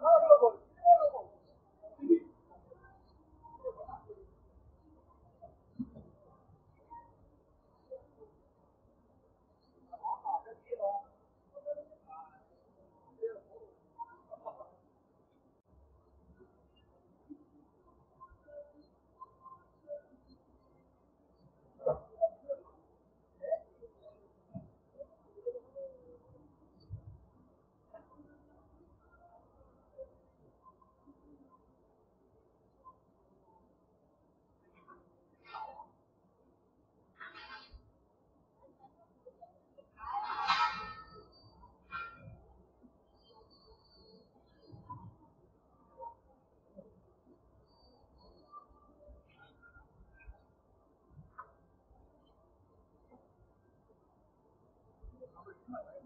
قالوا my life.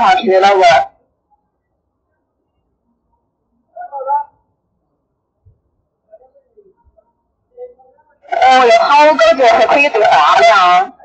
没说上去了我。哦，有好多个还可以对话的。